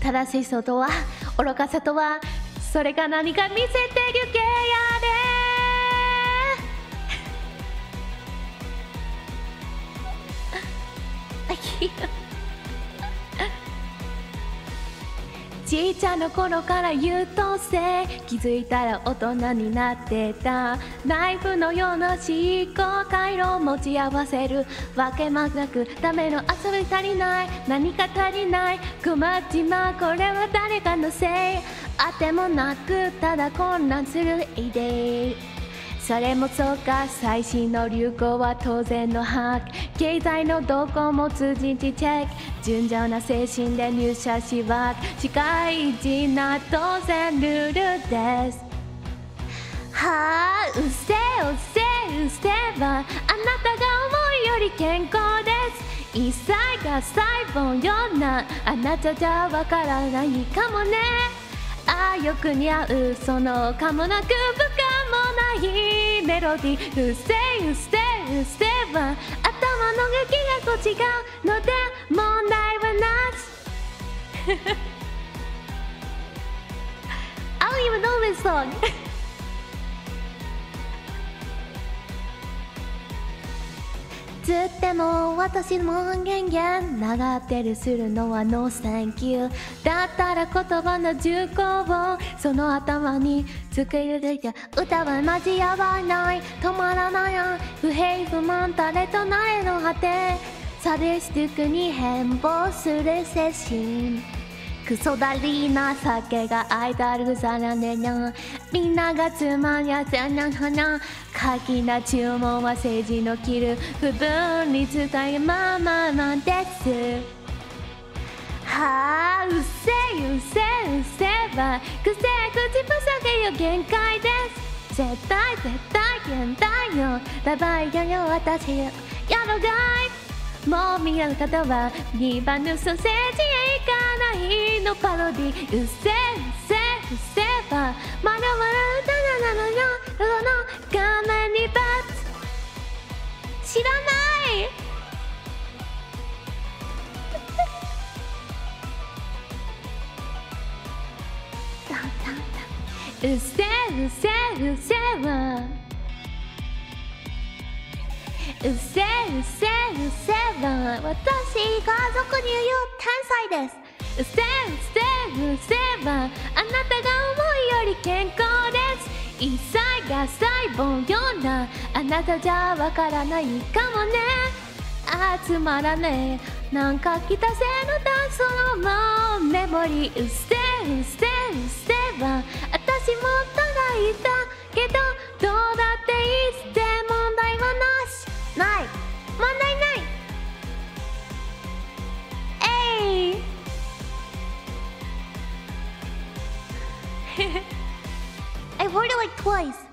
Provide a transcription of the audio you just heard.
正しさとは愚かさとはそれが何か見せてゆけやで ちいちゃな頃から優等生気づいたら大人になってた。ナイフのような思考回路を持ち合わせる。わけもなくダメの遊び足りない。何か足りない。困っちまうこれは誰かのせい。あてもなくただ混乱する。イデー。それもそうか最新の流行は当然の把握経済の動向も通じてチェック。純情な精神で入社しは社会人な当然ルールです。はあうっせうっせうっせはあなたが思うより健康です。一切が細胞ような。あなたじゃわからないかもね。ああよく似合うそのかもなく。もないメロディー。うっせいうっせうっせは頭の向きがこ違うので問題はなし。I don't even know this song. つっても私の音源長ってるするのはノーサンキュー。だったら言葉の重厚をその頭に作り出て歌はマジやばいない。止まらない不平不満誰となれの果て。サディスティックに変貌する精神。クソだりな酒がアイドルさらねな。みんながつまんやせな。花過激な注文は政治の切る部分に伝えままなんです。はあうっせいうっせうっせはくせ口塞げよ限界です。絶対絶対現代よ。やばいよよ私。やろがい。もう見える方は2番のソーセージかない。のパロディうっせうっせうっせばまだまだ歌なのよロの画面にバツ知らないうっせうっせうっせはうっせうっせうっせは私家族に言う天才です。うせうせうせばあなたが思うより健康です一切が細胞ようなあなたじゃわからないかもねあつまらねえなんか来たせのダンスのメモリーうせうせうせば私もただいた I heard it like twice.